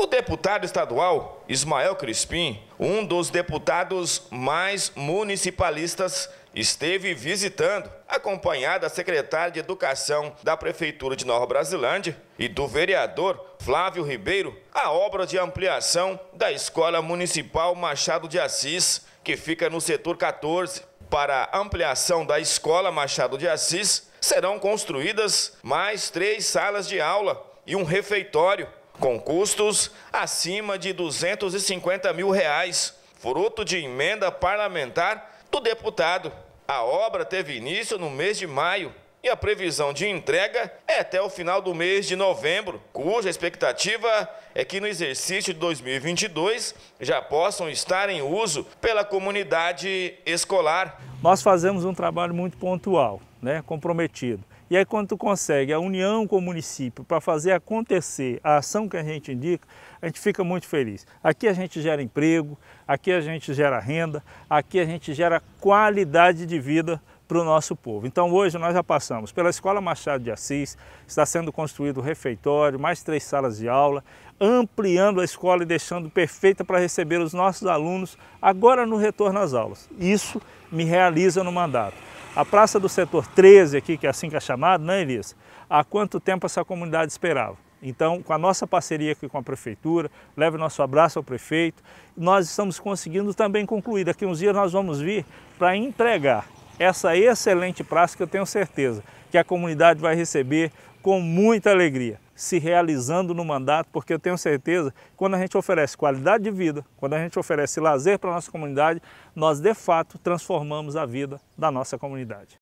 O deputado estadual Ismael Crispim, um dos deputados mais municipalistas, esteve visitando, acompanhado da secretária de Educação da Prefeitura de Nova Brasilândia e do vereador Flávio Ribeiro, a obra de ampliação da Escola Municipal Machado de Assis, que fica no setor 14. Para a ampliação da Escola Machado de Assis, serão construídas mais três salas de aula e um refeitório, com custos acima de 250 mil reais, fruto de emenda parlamentar do deputado. A obra teve início no mês de maio e a previsão de entrega é até o final do mês de novembro, cuja expectativa é que no exercício de 2022 já possam estar em uso pela comunidade escolar. Nós fazemos um trabalho muito pontual, né, comprometido. E aí quando tu consegue a união com o município para fazer acontecer a ação que a gente indica, a gente fica muito feliz. Aqui a gente gera emprego, aqui a gente gera renda, aqui a gente gera qualidade de vida para o nosso povo. Então hoje nós já passamos pela Escola Machado de Assis, está sendo construído o refeitório, mais três salas de aula, ampliando a escola e deixando perfeita para receber os nossos alunos agora no retorno às aulas. Isso me realiza no mandato. A Praça do Setor 13 aqui, que é assim que é chamado, né Elias? Há quanto tempo essa comunidade esperava? Então, com a nossa parceria aqui com a Prefeitura, leve nosso abraço ao prefeito, nós estamos conseguindo também concluir. Daqui uns dias nós vamos vir para entregar essa excelente praça que eu tenho certeza que a comunidade vai receber com muita alegria, se realizando no mandato, porque eu tenho certeza que quando a gente oferece qualidade de vida, quando a gente oferece lazer para a nossa comunidade, nós de fato transformamos a vida da nossa comunidade.